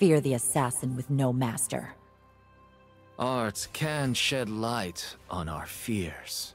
Fear the assassin with no master. Art can shed light on our fears.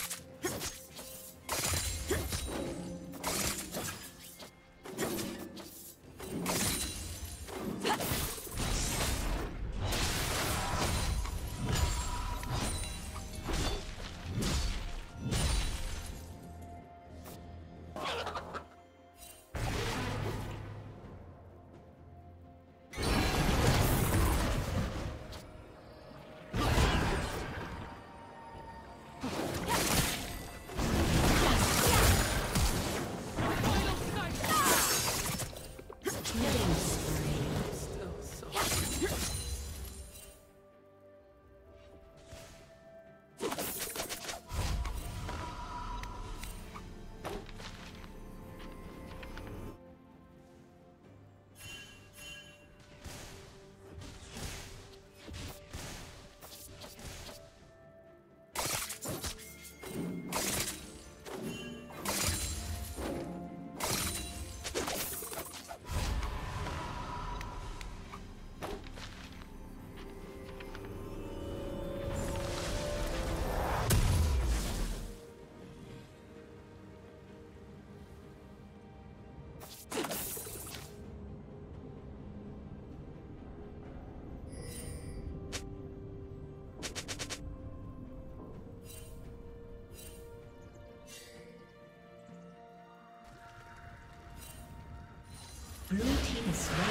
slain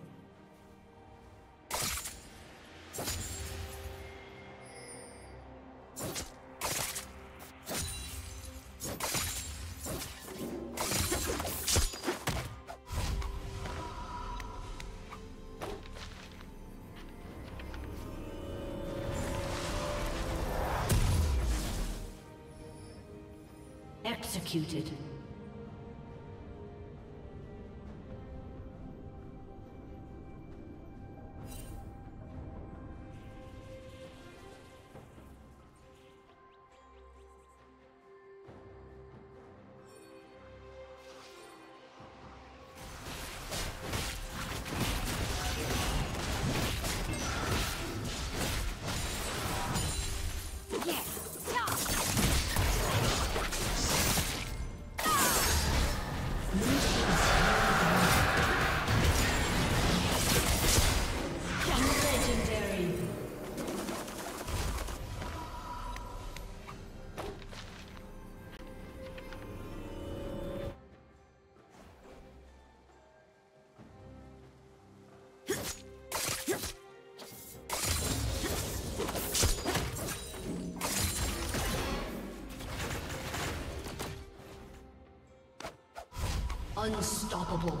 Executed. Unstoppable.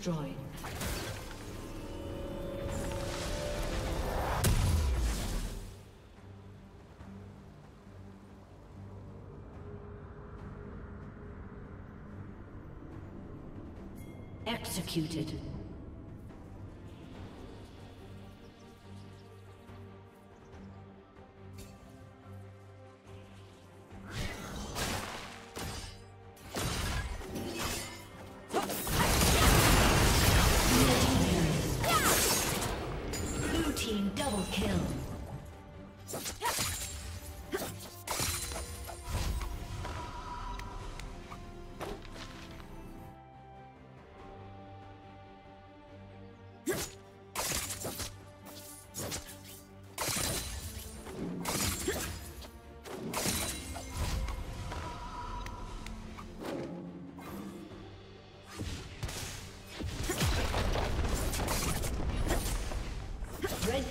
Destroyed. Executed.